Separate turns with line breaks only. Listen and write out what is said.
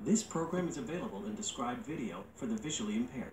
This program is available in described video for the visually impaired.